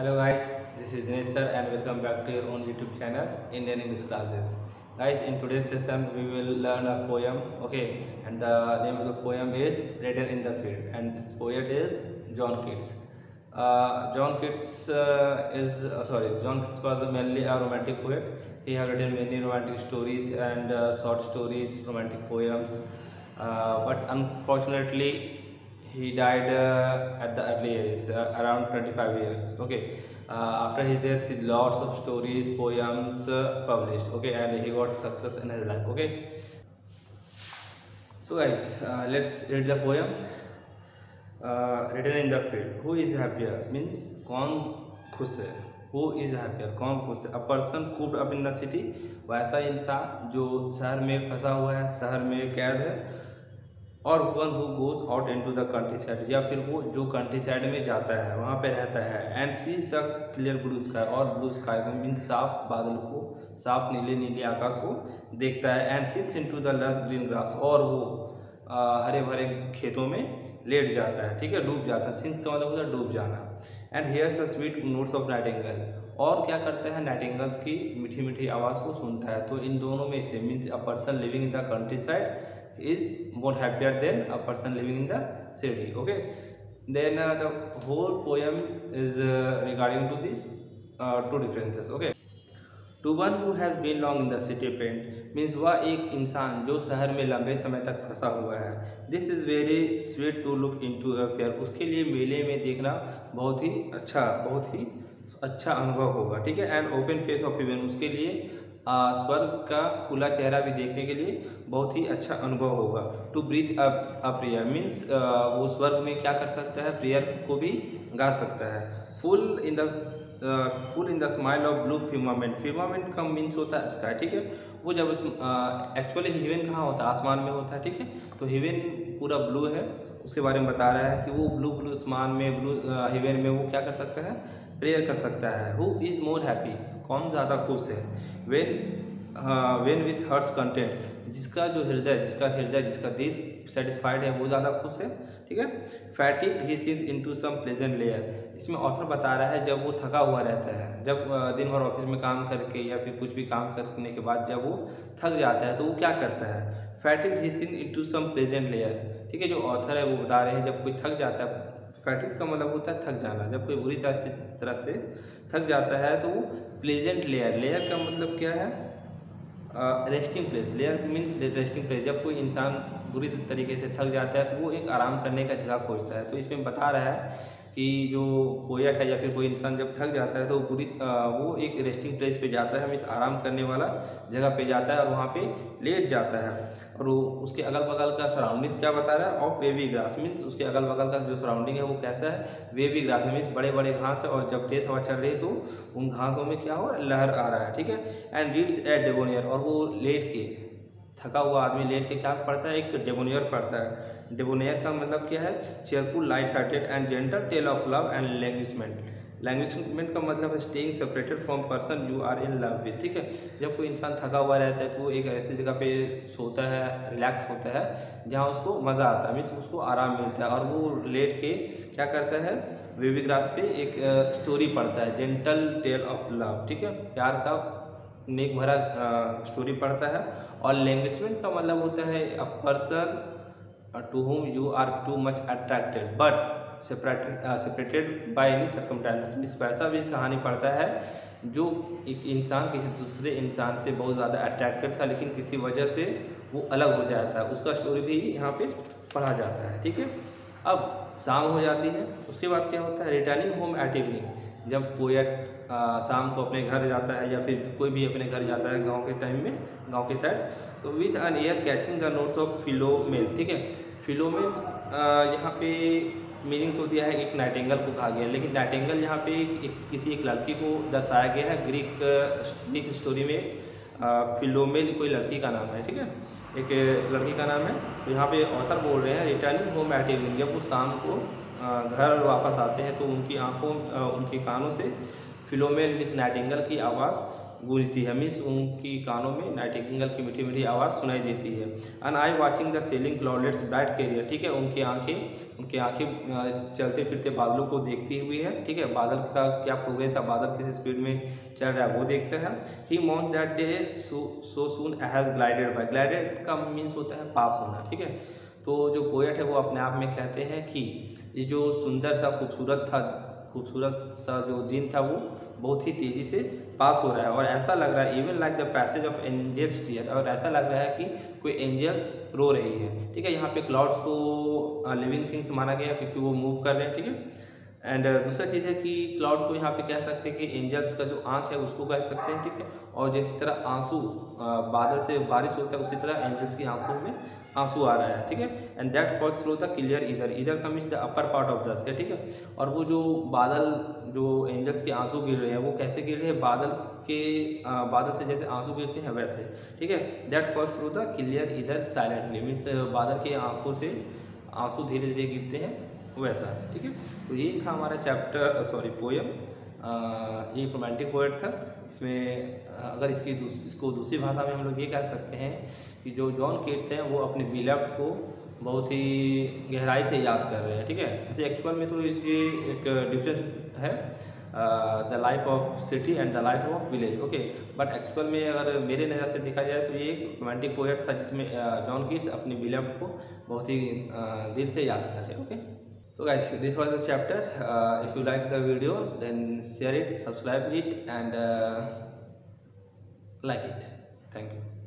Hello guys, this is Dinesh sir and welcome back to your own YouTube channel Indian English classes. Guys, in today's session we will learn a poem, okay? And the name of the poem is Written in the Field, and this poet is John Keats. Uh, John Keats uh, is uh, sorry, John Keats was mainly a romantic poet. He has written many romantic stories and uh, short stories, romantic poems. Uh, but unfortunately, he died uh, at the early age uh, around 25 years okay uh, after his death he lots of stories poems uh, published okay and he got success in his life okay so guys uh, let's read the poem uh, written in the field who is happier means कौन खुश है who is happier कौन खुश है a person cooped up in the city वैसा इंसान जो शहर में फंसा हुआ है शहर में कैद है और one who goes out into the countryside या फिर वो जो कंट्री साइड में जाता है वहाँ पे रहता है and sees the clear blue sky और ब्लू स्काई को मीन साफ़ बादल को साफ़ नीले नीले आकाश को देखता है and sits into the lush green grass और वो आ, हरे भरे खेतों में लेट जाता है ठीक है डूब जाता है सिंस का मतलब होता है डूब जाना and hears the sweet notes of nightingale और क्या करता है नाइटिंगल्स की मीठी मीठी आवाज़ को सुनता है तो इन दोनों में से means a person living in the countryside is more happier than a person living in the city okay? Then uh, the whole poem is uh, regarding to these uh, two differences okay? To one who has been long in the city pent means वह एक इंसान जो शहर में लंबे समय तक फंसा हुआ है। This is very sweet to look into a fair उसके लिए मेले में देखना बहुत ही अच्छा बहुत ही अच्छा अनुभव होगा ठीक है? And open face of heaven उसके लिए स्वर्ग का खुला चेहरा भी देखने के लिए बहुत ही अच्छा अनुभव होगा। To breathe a prayer means वो स्वर्ग में क्या कर सकता है? प्रेयर को भी गा सकता है। Full in the full in the smile of blue firmament firmament का मीन्स होता है स्काई ठीक है? वो जब एक्चुअली हिवेन कहाँ होता है? आसमान में होता है, ठीक है? तो हिवेन पूरा ब्लू है। उसके बारे में बता रहा है कि वो ब्लू ब्लू आसमान में ब्लू हिवेन में वो क्या कर सकता है? प्रेयर कर सकता है। हु इज़ मोर हैप्पी कौन ज़्यादा खुश है? When when with heart's content जिसका जो हृदय, जिसका हृदय, जिसका दिल सेटिस्फाइड है, वो ज़्यादा खुश है, ठीक है? Fatigued he sinks into some pleasant lair इसमें ऑथर बता रहा है, जब वो थका हुआ रहता है, जब दिन भर ऑफ़िस में काम करके या फिर कुछ भी काम करने के बाद जब वो थक जाता है तो वो क्या करता है? Fatigued he sinks into some pleasant lair ठीक है, जो ऑथर है, वो बता रहे हैं, जब कोई थक जाता है फैटिक का मतलब होता है थक जाना। जब कोई बुरी तरह से तरह से थक जाता है तो वो प्लेजेंट लेयर लेयर का मतलब क्या है? Resting place lair means resting place जब कोई इंसान बुरी तरीके से थक जाता है तो वो एक आराम करने का जगह खोजता है। तो इसमें बता रहा है कि जो पोएट है या फिर कोई इंसान जब थक जाता है तो बुरी वो एक रेस्टिंग प्लेस पे जाता है मीन्स आराम करने वाला जगह पे जाता है और वहाँ पे लेट जाता है। और वो उसके अगल बगल का सराउंडिंग्स क्या बता रहा है? ऑफ़ वेवी ग्रास मीन्स उसके अगल बगल का जो सराउंडिंग है, वो कैसा है? वेवी ग्रास मीन्स बड़े बड़े घास है और जब तेज़ हवा चल रही है तो उन घासों में क्या हो लहर आ रहा है, ठीक है? एंड रीड्स एट डेबोनियर और वो लेट के थका हुआ आदमी लेट के क्या पढ़ता है? एक डेबोनियर पढ़ता है। डेबोनियर का मतलब क्या है? Cheerful light hearted and gentle tale of love and languishment languishment का मतलब है staying separated from person you are in love with ठीक है? जब कोई इंसान थका हुआ रहता है तो वो एक ऐसी जगह पे सोता है रिलैक्स होता है, जहाँ उसको मज़ा आता है, मीन्स उसको आराम मिलता है और वो लेट के क्या करता है? वेवी ग्रास पे एक स्टोरी पढ़ता है जेंटल टेल ऑफ़ लव ठीक है? प्यार का नेक भरा स्टोरी पढ़ता है और लैंग्वेजमेंट का मतलब होता है a person to whom you are too much attracted but separated separated by any circumstance वैसा भी कहानी पढ़ता है जो एक इंसान किसी दूसरे इंसान से बहुत ज़्यादा अट्रैक्टेड था, लेकिन किसी वजह से वो अलग हो जाता है। उसका स्टोरी भी यहाँ पे पढ़ा जाता है, ठीक है? अब शाम हो जाती है, उसके बाद क्या होता है? रिटर्निंग होम एट इवनिंग जब पोएट शाम को अपने घर जाता है या फिर कोई भी अपने घर जाता है गाँव के टाइम में गाँव के साइड तो with an ear catching the notes of Philomel ठीक है? फिलोमेन यहाँ पे मीनिंग तो दिया है एक नाइटेंगल को कहा गया लेकिन नाइटेंगल यहाँ पे एक, एक किसी एक लड़की को दर्शाया गया है ग्रीक ग्रीक स्टोरी में फिलोमेल कोई लड़की का नाम है ठीक है? एक लड़की का नाम है तो यहाँ पे ऑथर बोल रहे हैं रिटर्निंग होम एट जब वो शाम को घर वापस आते हैं तो उनकी आँखों उनके कानों से फिलोमेल मिस नाइटिंगल की आवाज़ गूंजती है। मिस उनकी कानों में नाइटिंगल की मीठी मीठी आवाज़ सुनाई देती है। An eye watching the sailing cloudlet's bright career ठीक है? उनकी आँखें उनकी आँखें चलते फिरते बादलों को देखती हुई है, ठीक है? बादल का क्या प्रोग्रेस है? बादल किस स्पीड में चल रहा है? वो देखते हैं। He मॉन्ट that day so soon has glided by glided का मीन्स होता है पास होना, ठीक है? तो जो पोएट है वो अपने आप में कहते हैं कि ये जो सुंदर सा, खूबसूरत था, खूबसूरत सा जो दिन था वो बहुत ही तेज़ी से पास हो रहा है। और ऐसा लग रहा है even like the passage of angel's tear और ऐसा लग रहा है कि कोई एंजल्स रो रही है। ठीक है, यहाँ पे क्लाउड्स को लिविंग थिंग्स माना गया क्योंकि वो मूव कर रहे हैं, ठीक है? एंड दूसरा चीज़ है कि क्लाउड्स को यहाँ पे कह सकते हैं कि एंजल्स का जो आँख है उसको कह सकते हैं, ठीक है? और जिस तरह आँसू बादल से बारिश होता है, उसी तरह एंजल्स की आँखों में आँसू आ रहा है, ठीक है? And that falls through the clear ether ether का means the upper part of the sky ठीक है? और वो जो बादल, जो एंजल्स के आँसू गिर रहे हैं, वो कैसे गिर रहे हैं? बादल के बादल से जैसे आँसू गिरते हैं, वैसे, ठीक है? That falls through the clear ether silently means बादल के आँखों से आँसू धीरे धीरे गिरते हैं। वैसा ठीक है? तो ये था हमारा चैप्टर सॉरी पोएम एक रोमांटिक पोएट था। इसमें अगर इसकी दूस, इसको दूसरी भाषा में हम लोग ये कह सकते हैं कि जो जॉन किट्स हैं वो अपने बिलप्ड को बहुत ही गहराई से याद कर रहे हैं ठीक है? ऐसे एक्चुअल में तो इसकी एक डिफरेंस है the life of city and the life of village okay but actual में अगर मेरे नज़र से देखा जाए तो ये एक रोमांटिक पोएट था जिसमें जॉन किट्स अपने बिलप्ड को बहुत ही दिल से याद कर रहे हैं okay so guys this was the chapter. Uh, if you like the videos then share it subscribe it and uh, like it. Thank you